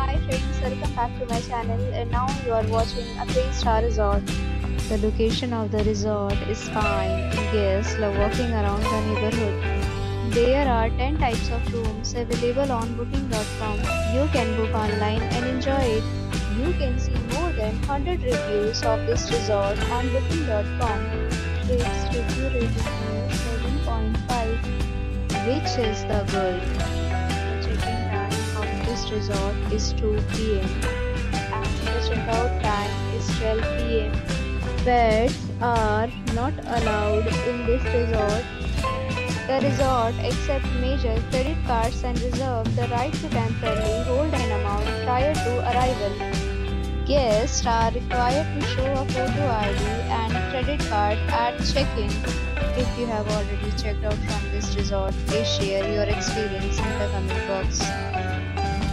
Hi friends, welcome back to my channel and now you are watching a 3-star resort. The location of the resort is fine guests love walking around the neighborhood. There are 10 types of rooms available on booking.com. You can book online and enjoy it. You can see more than 100 reviews of this resort on booking.com. Its review rating is 7.5 which is the good resort is 2 pm and the checkout time is 12 pm. Pets are not allowed in this resort. The resort accepts major credit cards and reserves the right to temporarily hold an amount prior to arrival. Guests are required to show a photo ID and credit card at check-in. If you have already checked out from this resort, please share your experience in the comment box.